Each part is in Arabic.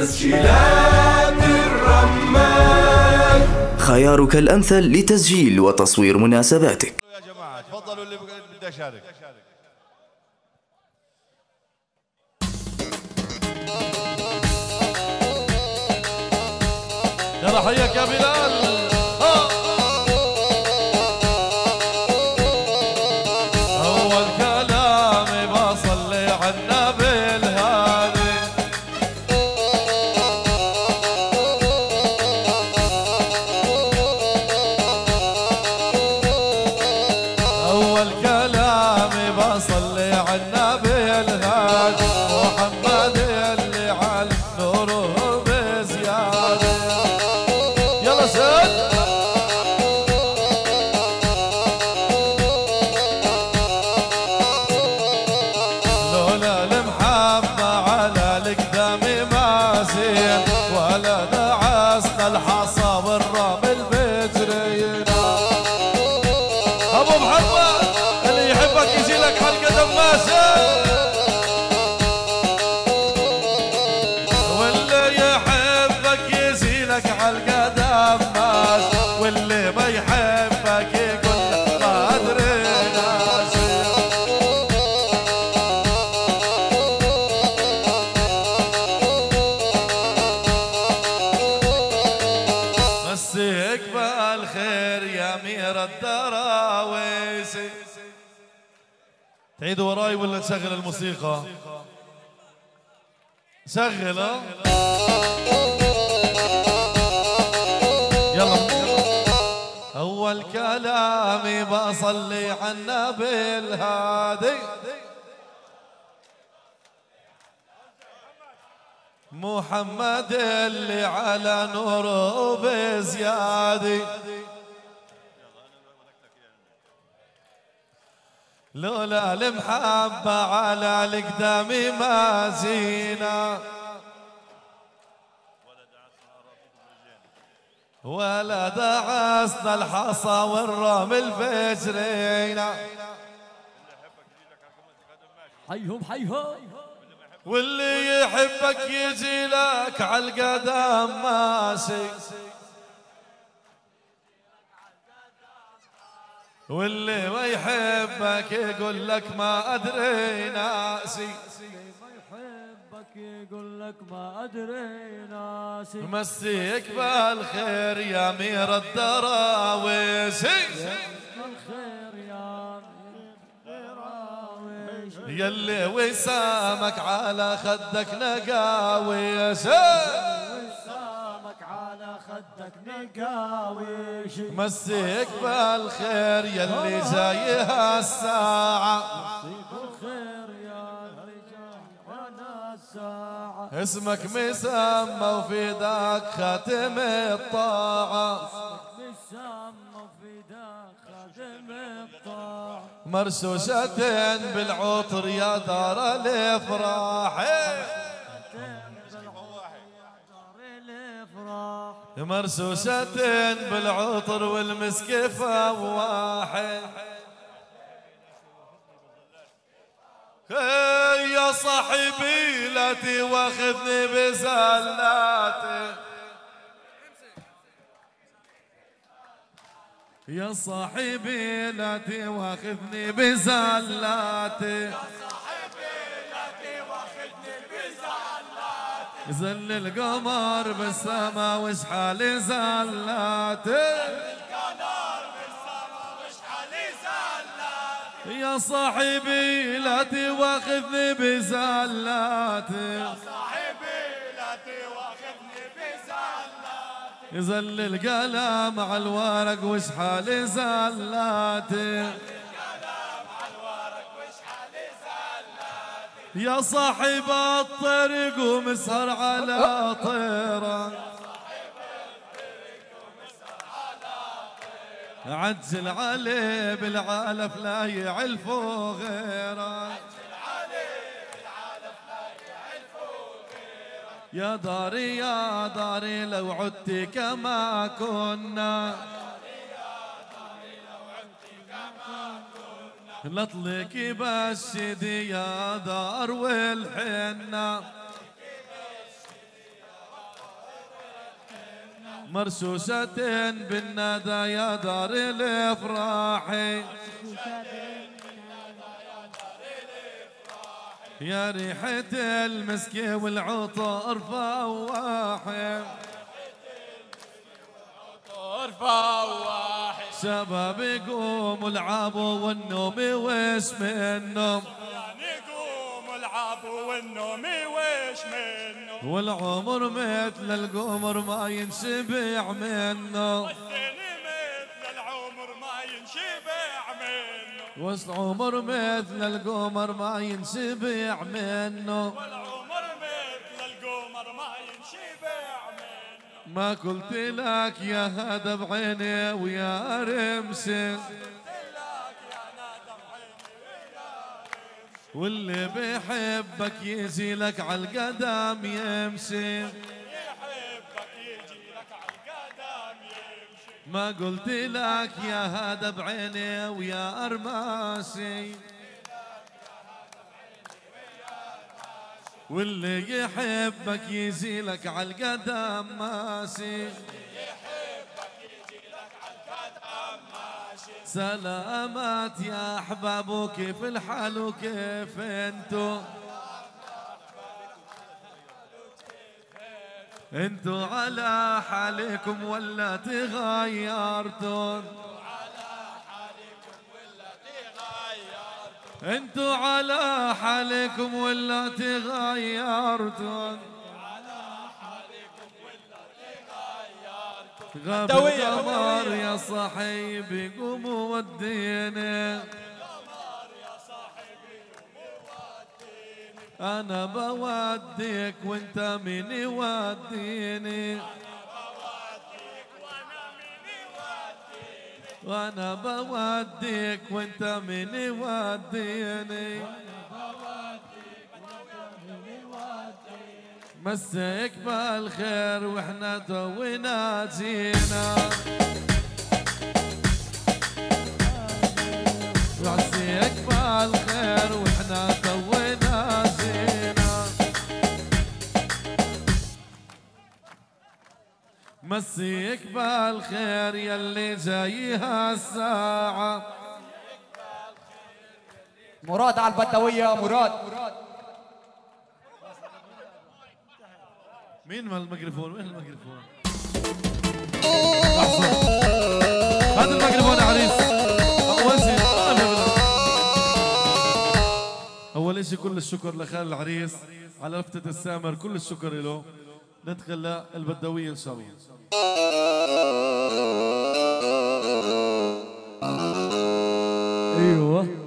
تسجيلات الرمان خيارك الأمثل لتسجيل وتصوير مناسباتك. يا جماعة تفضلوا اللي بدي اشارك يلا حياك يا بلال تعيد وراي ولا تشغل الموسيقى؟ شغل اول كلامي بصلي على النبي الهادي. محمد اللي على نوره بزيادة. لولا المحبة على القدام ما زينا. ولا دعسنا الحصى والرمل بجرينا حيهم حيهم. واللي يحبك يجي لك على القدم ماشي. واللي ما يحبك يقول لك ما أدري ناسي. يحبك يقول لك ما أدري ناسي. مسيك بالخير يا امير الدراويشي الخير يا يلي وسامك على خدك نقاويش. وسامك على خدك نقاويش. مسيك بالخير يلي جاي هالساعة اسمك مسمى وفي ذاك خاتم الطاعة. مرشوشة بالعطر يا دار الإفراح. مرشوشة بالعطر والمسك فواحي هي يا صاحبي لا تواخذني بزلاتي يا صاحبي لا تواخذني بزلاتي زل القمر بالسما وش حالي زلاتي يا صاحبي لا تواخذني بزلاتي يزل القلم على الورق وش حالي زلاتي يا صاحب الطريق ومسهر على طيران. عجل عليه بالعالف لا يعلفوا غيره. يا داري يا داري لو عدت كما كنا. نطلق بالشدي يا دار والحنة. مرسوسة بالندى يا دار الإفراح. يا ريحة المسك والعطر فواحي فواحي شباب يقوموا العبوا والنوم واسم النوم. العبوا والنوم ويش منه؟ والعمر مثل القمر ما ينشبع منه. والثاني مثل العمر ما ينشبع منه. والعمر مثل القمر ما ينشبع منه. والعمر مثل القمر ما ينشبع منه. ما قلت لك يا هذا بعيني ويا رمسي واللي بيحبك يجي لك على القدم يمشي. ما قلت لك يا هذا بعيني ويا ارماسي واللي يحبك يجي لك على القدم ماشي. سلامات يا احباب وكيف الحال وكيف انتو انتو على حالكم ولا تغيرتوا انتو على حالكم ولا تغيرتوا غاب القمر. يا صاحبي قوم وديني. أنا بوديك وأنت مين يوديني وأنا بوديك وأنت مين يوديني مسك بالخير وإحنا تونا جينا. مسك بالخير وإحنا تونا جينا. مسيك بالخير يلي جاي هالساعة مراد على البدوية مراد. مين مال الميكروفون؟ وين الميكروفون؟ هذا الميكروفون يا عريس أول شيء. أول شيء كل الشكر لخال العريس على لفتة السامر كل الشكر له. ندخل للبدوية إن شاء الله. أيوه.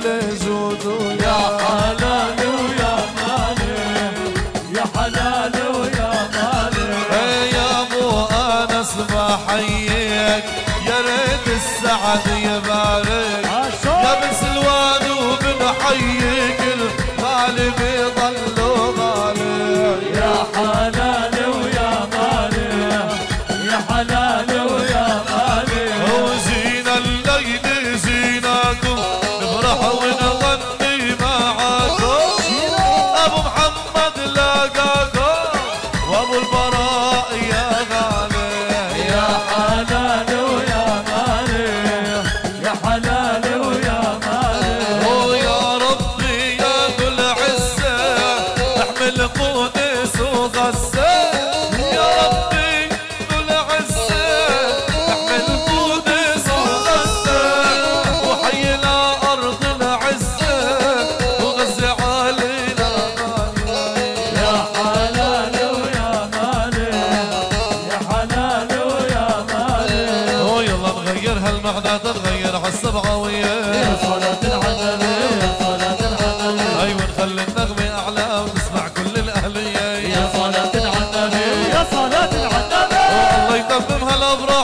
the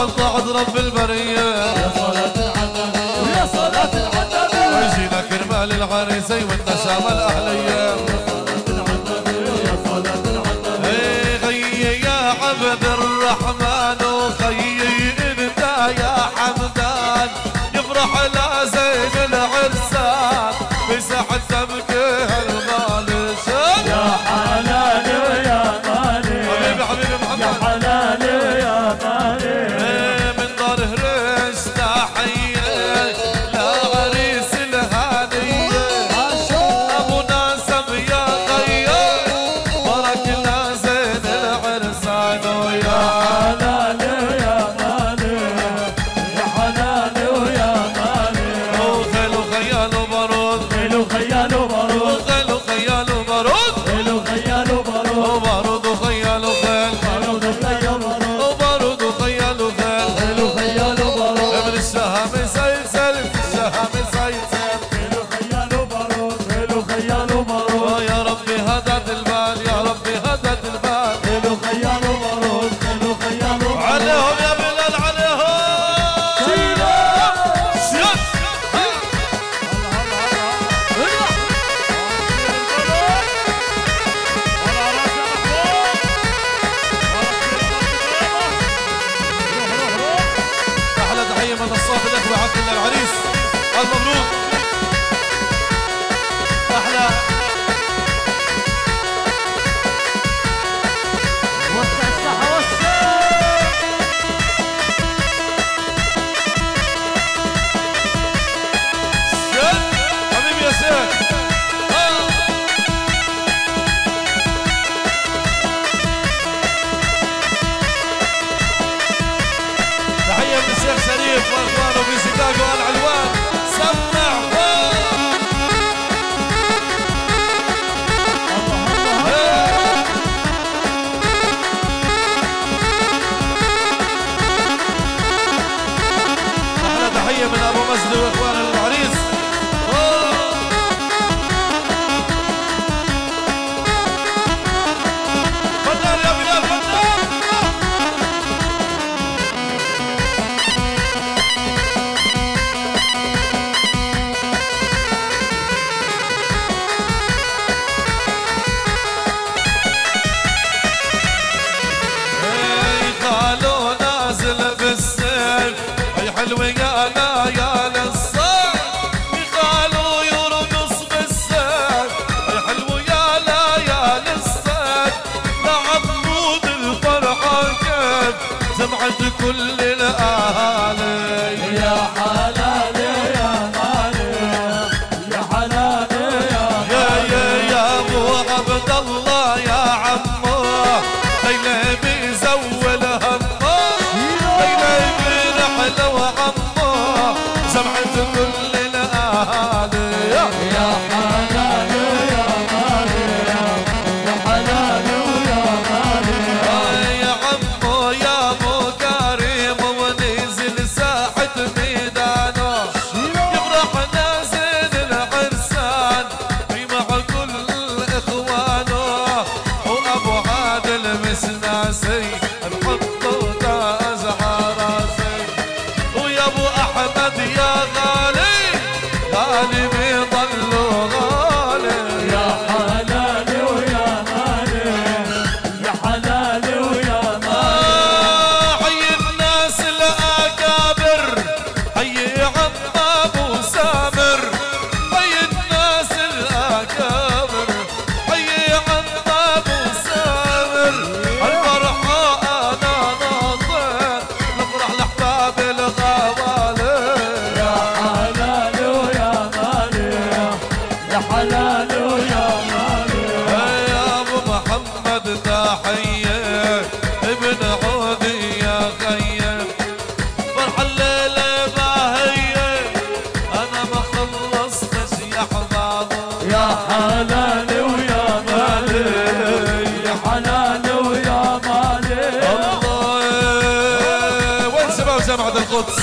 طعد طعد رب البرية. يا صلاة العتبة يا صلاة العتبة ويجي لك كرمال العريسي والنشامة جامعة القدس.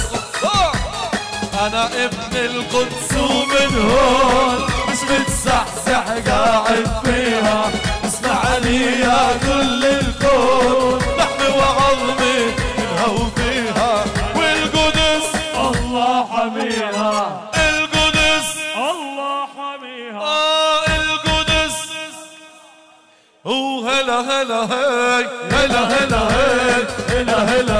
أنا ابن القدس ومن هون مش متزحزح قاعد فيها. اسمعني يا كل الكون. لحمي وعظمي منها وفيها والقدس الله حميها. القدس الله حميها. آه القدس. وهلا هلا هي هلا هلا هي هلا هلا.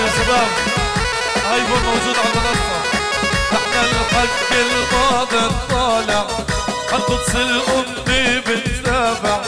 يا شباب ايفون موجود على المنصة. إحنا الحق الماضي الطالع. القدس الامي بتتابع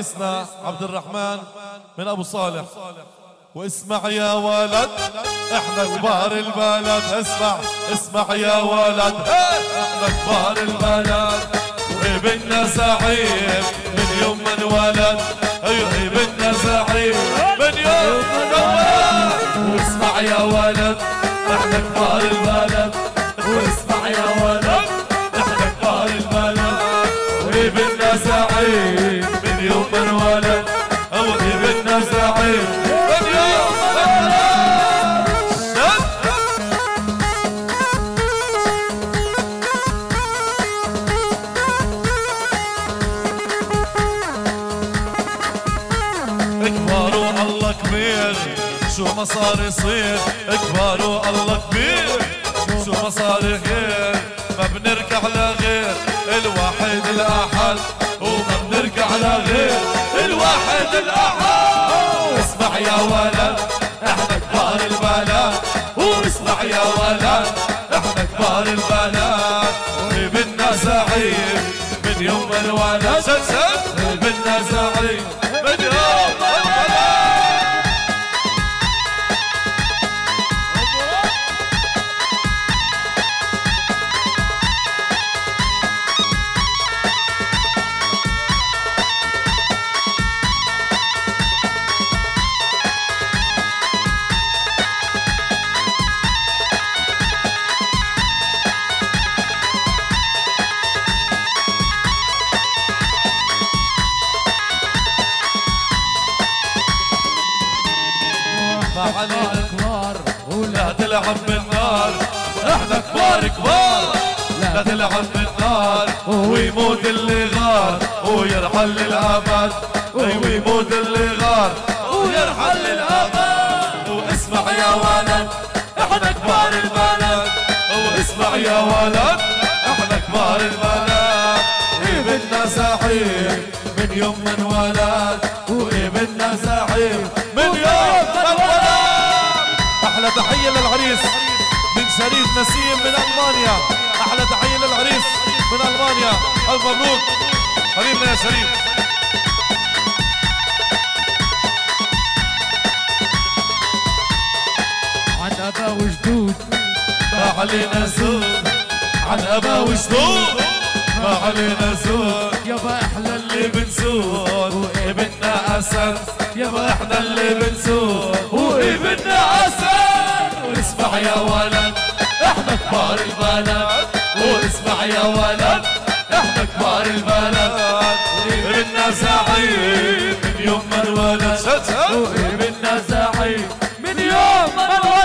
لعريسنا عبد الرحمن من أبو صالح. واسمع يا ولد إحنا كبار البلد. اسمع اسمع يا ولد. إحنا كبار البلد. وابننا زعيم من يوم انولد أيوه ابننا زعيم من يوم ما انولد واسمع يا ولد إحنا كبار البلد. صار يصير كبار والله كبير. شو ما صار غير ما بنرجع لغير الواحد الأحد وما بنرجع لغير الواحد الأحد. اسمع يا ولد إحنا كبار البلد. واسمع يا ولد إحنا كبار البلد. وابننا زعيم من يوم شد ابننا زعيم تلعب بالنار إحنا كبار كبار. لا. تلعب بالنار ويموت اللي غار. ويرحل للابد ويموت اللي غار. ويرحل للابد واسمع يا ولد. إحنا كبار البلد. واسمع يا ولد. إحنا كبار البلد. ابننا زعيم من يوم من ولد. وابننا زعيم أحلى تحية للعريس من شريف نسيم من ألمانيا. أحلى تحية للعريس من ألمانيا. ألف مبروك. حبيبنا يا شريف. عن أبا وجدود. علينا سوق عن أبا وجدود. ما علينا سوق يابا إحنا اللي بنسوق وإبننا أسد. يابا إحنا اللي بنسوق وإبننا أسد. واسمع يا ولد إحنا كبار البلد واسمع يا ولد إحنا كبار البلد قريبنا زعيم من يوم ما انولد. قريبنا زعيم من يوم ما انولد.